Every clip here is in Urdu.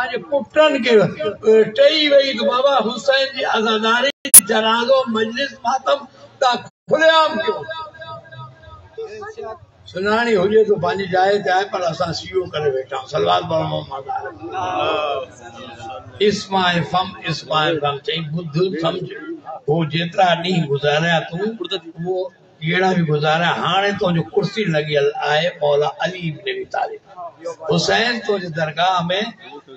آج پٹن کے ٹئی وئی تو بابا حسین جی ازاداری جراغو مجلس ماتم تا کھلے آم کیوں؟ سنانی ہو جائے تو پانی جائے جائے پر اساں سیو کرے بیٹا سلوات بڑا محمد اسمائے فم اسمائے فم چاہیے، بدھ سمجھ وہ جترا نہیں گزاریا تو، وہ یہڑا بھی گزارا ہے ہانے تو جو کرسی لگی آئے مولا علی ابن بھی تعلیم حسین تو جو درگاہ میں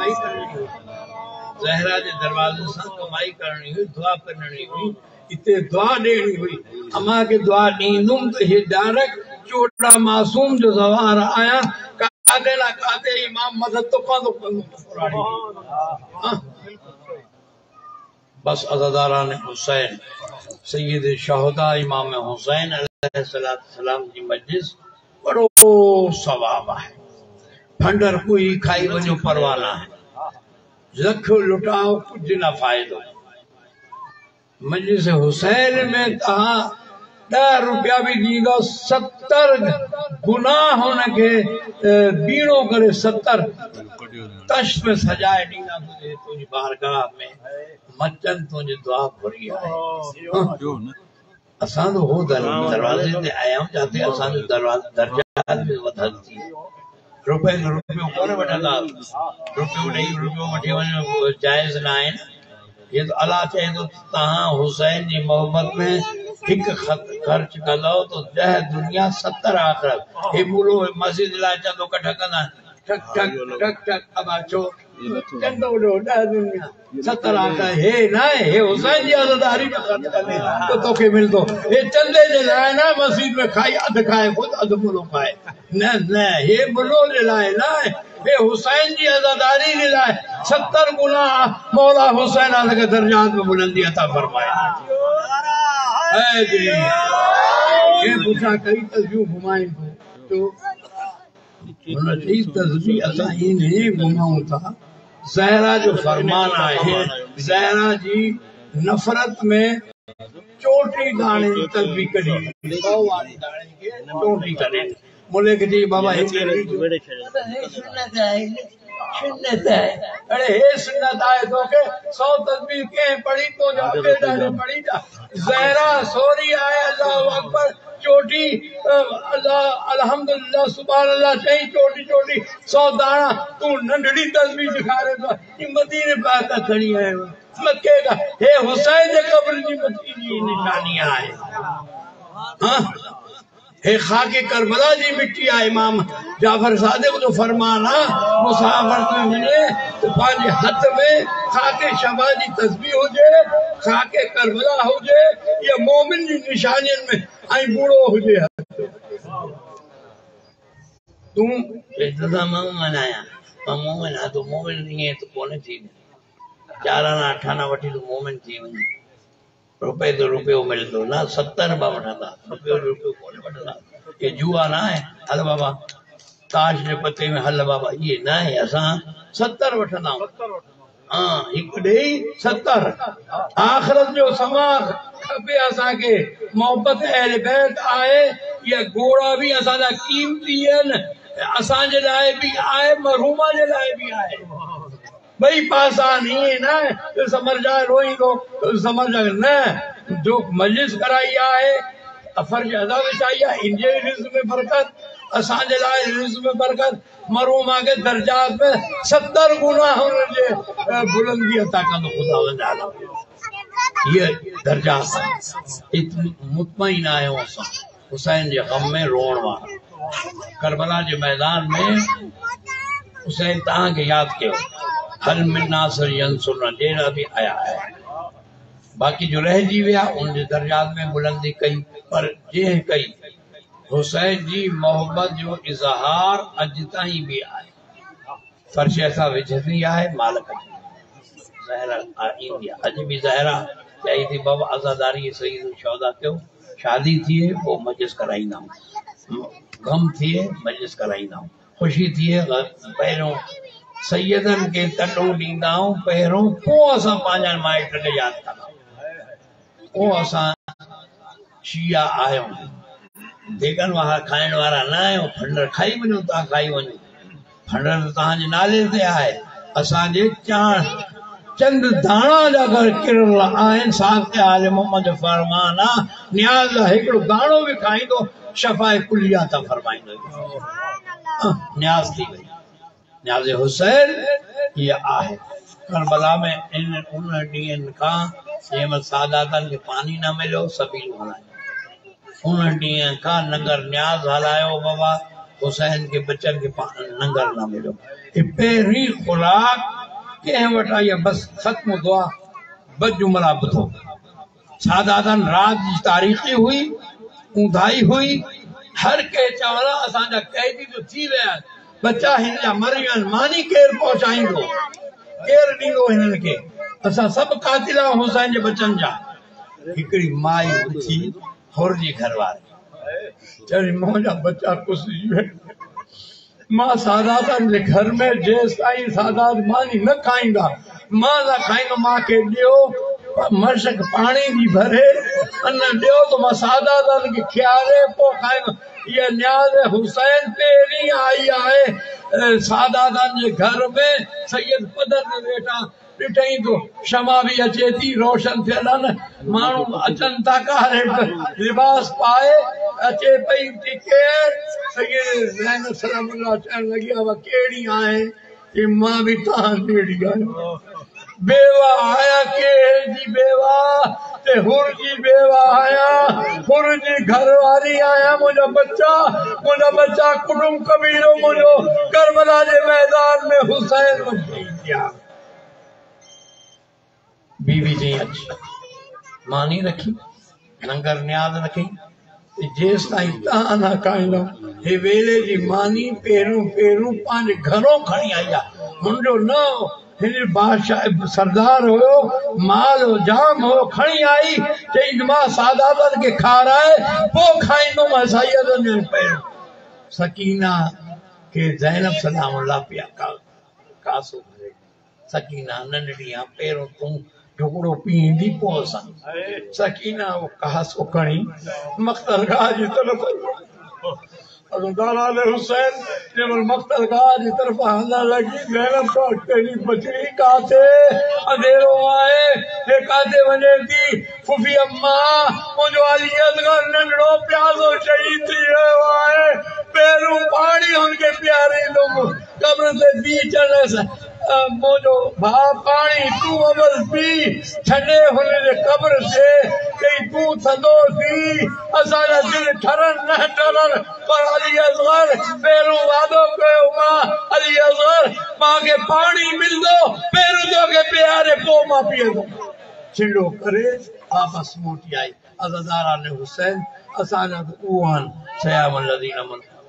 کمائی کرنی ہوئی۔ زہرا دے دروازے سان کمائی کرنی ہوئی، دعا کرنی ہوئی۔ اتے دعا دینی ہوئی۔ اما کے دعا نیندم تو ہی ڈارک چوٹا معصوم جو زوار آیا کاتے نہ کاتے امام مدد تو کان تو قرآنی ہاں۔ بس عزداران حسین، سید شہدہ امام حسین علیہ السلام کی مجلس، بڑو ثواب ہے۔ پھنڈر کوئی کھائی بنیو پروالا ہے۔ زکھو لٹاؤ، کچھ نہ فائد ہو مجلس حسین میں کہاں دہ روپیہ بھی دی دو ستر گناہ ہونے کے بیڑوں کرے ستر۔ تشت میں سجائے دینا مجھے تجھ بارگاہ میں، مچن تجھ دعا پوری آئے اسان تو ہو دروازے دے آیا ہوں جاتے ہیں اسان تو دروازے، درجہ دے ودھر دی جائز نہ اللہ چاہے تو حسین محمد میں ایک خرچ تو دہ دنیا سترو مسجد چند ستر گنا مولا حسین درجات میں بلندی عطا فرمائے تو تصویر زہرا جو فرمان آئے ہیں زہرا جی نفرت میں چوٹی دانے تک بھی کری۔ چوٹی کرے بولے کہ جی بابا سنت ہے سنت ہے۔ ارے ہے سنت آئے تو کہ سو تدبیر کے پڑھی تو جا کے جا۔ زہرا سوری آئے اللہ اکبر۔ چوٹی اللہ، الحمدللہ سبحان اللہ چاہیے چوٹی چوٹی، سو دانا، تو ننڈڑی تصویر دکھا رہے تھا یہ مدینہ پاک کھڑی آئے ہے مکہ کا اے حسین، قبر کی مدینی نشانیاں ہیں ہاں؟ ہے خاک کربلا جی مٹی آئے امام جعفر صادق تو فرمانا مسافر تو ملے تو پانچ حد میں خاک شبا جی تسبیح ہو جائے خاک کربلا ہو جائے یا مومن جی نشانین میں آئیں بوڑو ہو جائے تم بہتدہ مومن آیا۔ مومن آیا تو مومن نہیں ہے تو کونے تھی چارانا اٹھانا وٹی تو مومن تھی مومن تھی روپے تو روپے وہ مل دو نا ستر بابا نا تھا روپے اور روپے کونے بڑھا تھا کہ جو آنا ہے حل بابا تاش نے پتے میں حل بابا یہ نا ہے اساں ستر بٹھا نا ہوں ہاں ایک دے ہی ستر آخرت جو سماغ بے اساں کے محبت اہل بیت آئے یا گوڑا بھی اساں دا قیمتی ہے اساں جلائے بھی آئے مرہومہ جلائے بھی آئے لائے بھی آئے نہیں ہے نا، تو سمجھ جائے روئی دو تو سمجھ جائے نا، جو مجلس کرائی آئے فرج ادا چاہیے انجے رزق میں برکت اسان جے لائے رزق میں برکت، مرحوم آگے درجات میں ستر گنا ہونے جے جی، بلندی عطا کا خدا وجالا یہ درجات مطمئن آئے ہوں حسین جے غم میں رون وارا کربلا جے میدان میں، حسین تہاں کے یاد کے حل من ناصر ینصرنا جینا بھی آیا ہے۔ باقی جو رہ جی ویا، ان جے درجات میں بلندی کئی، پر جہ کئی۔ حسین جی محبت جو اظہار اج تائیں بھی آئے۔ فرش ایسا وجھتی آئے، مالک زہرہ آئین دیا اج بھی زہرہ۔ چاہی تھی بابا ازاداری سید شہدہ کیوں؟ شادی تھی وہ مجلس کرائی نہ ہوں غم تھی مجلس کرائی نہ ہوں خوشی تھی پہلوں سیدن کے تٹو ڈیندا ہوں پہروں کو اساں پانجا مائٹ کے یاد کرنا وہ اساں شیعہ آئے ہوں۔ دیکھن وہاں کھائن وارا نہ آئے پھنڈر کھائی ونجو تا، کھائی ونجو۔ پھنڈر تہاں جے نالے تے آئے۔ اساں جے چاند چند دانا جا کر کرل آئین ساتھ آل محمد فرمانا، نیاز ہکڑو دانو بھی کھائیں تو شفاء کلیہ فرمائیں دو۔ ہاں، نیاز حسین، یہ آئے کربلا میں ان ان ڈین کا یہ ساداتن کے پانی نہ ملو، سبیل بنائے ان ڈین کا نگر نیاز ہلائے بابا، حسین کے بچن کے پانی نگر نہ ملو۔ یہ پہری خوراک کہ وٹا یہ بس ختم دعا، بد جملہ بدھو ساداتن رات جی تاریخی ہوئی اندھائی ہوئی، ہر کے چاولا اساں جا قیدی تو تھی ویا بچہ ہن جا مریان مانی کیر پہنچائیں گو کیر ڈیندو ہنن کے۔ اسا سب قاتلا ہاں، حسین جے بچن جا۔ ہکڑی مائی اٹھی، ہور جی گھر وارے چری موجا بچہ کس جی ماں سادات ہاں دے گھر میں جیس آئی سادات مانی نہ کھائیں گا۔ ماں نہ کھائیں گا، ماں کے دیو۔ مرشک پانی دی بھرے۔ انہ دیو تو ماں سادات ہاں کے کھیارے پو کھائیں گا۔ یہ نیاز حسین پہ آئی آئے سادات دے گھر میں سید قدر نے بیٹا ڈٹھیں تو شما بھی اچے تھی روشن تھے اللہ مانو اچن تاکہ لباس پائے، اچے پئی ٹکے سید زین سلام اللہ چاہنے لگی، اب کیڑی آئے، کہ ماں بھی تاں دیڑی آئے۔ بیوہ آیا کہ جی بیوہ تے ہر جی بیوہ آیا۔ ہر جی گھر واری آیا مجھا بچہ۔ مجھا بچہ کٹم کبیروں مجھو کربلا جے میدان میں حسین مجھے دیا بیوی جی اچھی مانی رکھی ننگر نیاد رکھی۔ جیس تائیں تانا کائنا ہے ویلے جی مانی پیروں پیروں پانچ گھروں کھڑی آیا ہن جو نہ ہن بادشاہ سردار ہو مال ہو جام ہو کھڑی آئی تے انما سادات کے کھا رہا ہے وہ کھائیں تو میں سید نے پیر سکینہ کے زینب سلام اللہ پیا کا کاسو سکینہ ننڈیاں پیروں توں ٹکڑو پین دی پوسا سکینہ وہ کہا سکڑی مقتل گاہ جی طرف اگر حسین جب المقتل گاہ جی طرف آنا لگی، محنت تو اٹھنی بچری کاتے اندھیرو آئے ایک آتے بنے دی ففی اممہ مجھو علی ادگر ننڈو پیازو شہید تھی ہے آئے، پیروں پاڑی ان کے پیارے لوگ، قبر سے دی چلے سے موجو بھا پانی تو اول پی چھنے ہونے دے قبر سے، کئی تو تھدو سی اسانا دل ٹھرن نہ ٹھرن پر علی اصغر پیرو وادو کہو ماں، علی اصغر ماں کے پانی مل دو، پیرو دو کے پیارے پو ماں پیے دو۔ چھڑو کرے، آپس موٹی آئی۔ ازادارہ نے حسین اسانا اوان سیام اللذین من